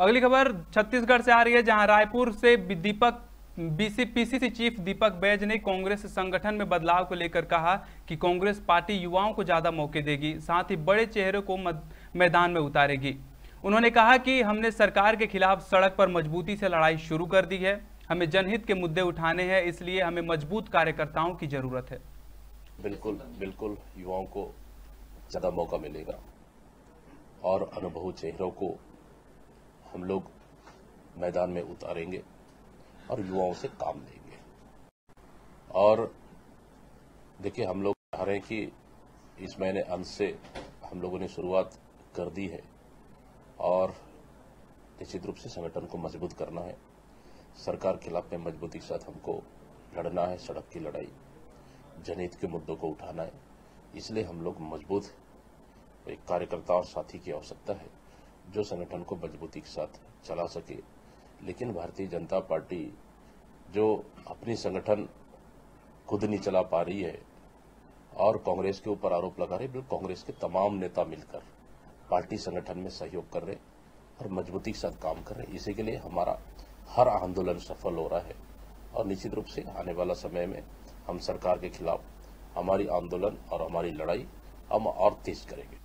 अगली खबर छत्तीसगढ़ से आ रही है, जहाँ रायपुर से दीपक बीसी पीसीसी चीफ दीपक बैज ने कांग्रेस संगठन में बदलाव को लेकर कहा कि कांग्रेस पार्टी युवाओं को ज़्यादा मौके देगी, साथ ही बड़े चेहरे को मैदान में उतारेगी। उन्होंने कहा कि हमने सरकार के खिलाफ सड़क पर मजबूती से लड़ाई शुरू कर दी है, हमें जनहित के मुद्दे उठाने हैं, इसलिए हमें मज़बूत कार्यकर्ताओं की ज़रूरत है। बिल्कुल बिल्कुल युवाओं को ज़्यादा मौका मिलेगा और अनुभव चेहरों को हम लोग मैदान में उतारेंगे और युवाओं से काम लेंगे। और देखिए, हम लोग चाह रहे हैं कि इस महीने अंत से हम लोगों ने शुरुआत कर दी है और निश्चित रूप से संगठन को मज़बूत करना है। सरकार के खिलाफ में मजबूती के साथ हमको लड़ना है, सड़क की लड़ाई, जनहित के मुद्दों को उठाना है। इसलिए हम लोग मज़बूत एक कार्यकर्ता और साथी की आवश्यकता है। जो संगठन को मजबूती के साथ चला सके। लेकिन भारतीय जनता पार्टी जो अपनी संगठन खुद नहीं चला पा रही है और कांग्रेस के ऊपर आरोप लगा रही बिल्कुल कांग्रेस के तमाम नेता मिलकर पार्टी संगठन में सहयोग कर रहे और मजबूती के साथ काम कर रहे। इसी के लिए हमारा हर आंदोलन सफल हो रहा है और निश्चित रूप से आने वाला समय में हम सरकार के खिलाफ हमारी आंदोलन और हमारी लड़ाई हम और तेज करेंगे।